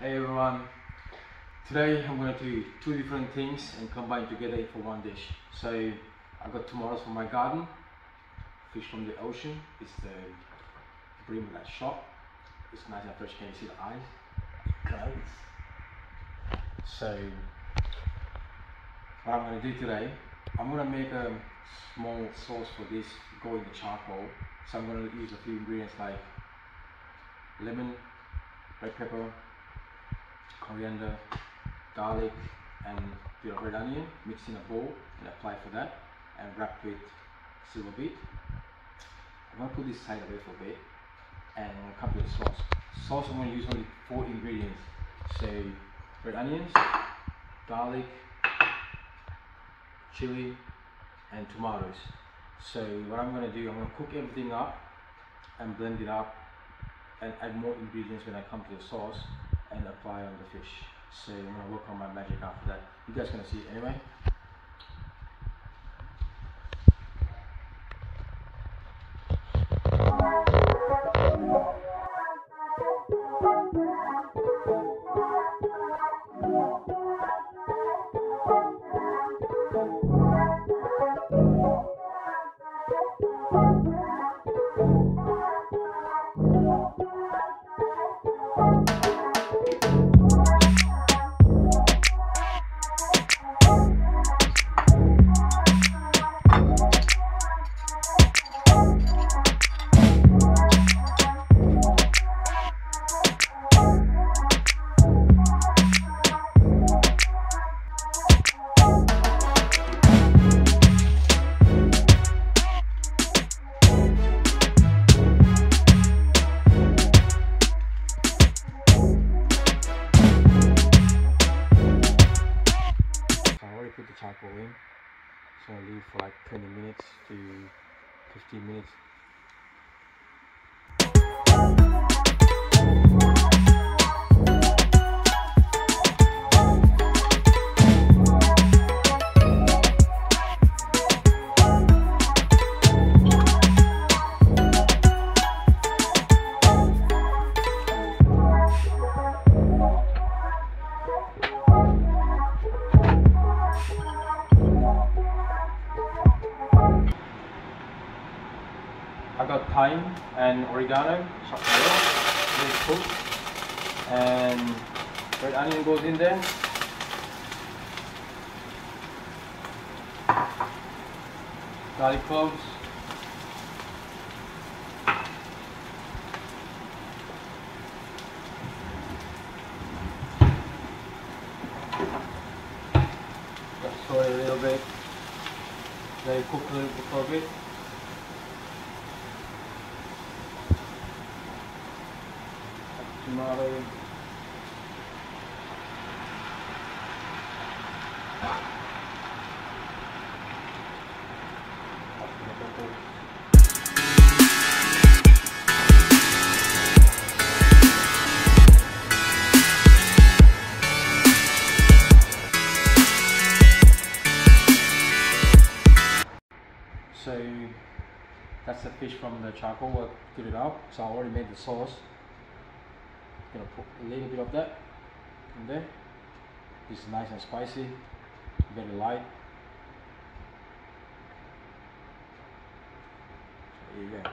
Hey everyone, today I'm going to do two different things and combine together for one dish. So I got tomatoes from my garden, fish from the ocean, it's the bream that shop. It's nice and fresh, can you see the eyes? Guys. So what I'm going to do today, I'm going to make a small sauce for this, go in the charcoal. So I'm going to use a few ingredients like lemon, red pepper, coriander, garlic, and bit of red onion mixed in a bowl and apply for that and wrap with silver beet. I'm gonna put this side away for a bit and I'm gonna come to the sauce. Sauce I'm gonna use only four ingredients. So red onions, garlic, chili, and tomatoes. So what I'm gonna do, I'm gonna cook everything up and blend it up and add more ingredients when I come to the sauce and apply on the fish. So I'm gonna work on my magic after that. You guys gonna see it anyway. The charcoal in. So I leave for like 20 minutes to 15 minutes. Got thyme and oregano, chopped up, let it cook, and red onion goes in there. Garlic cloves. Throw it a little bit. Let it cook a little bit tomato. So that's the fish from the charcoal. I put it up. So I already made the sauce gonna put a little bit of that in there. This is nice and spicy, very light. So there you go.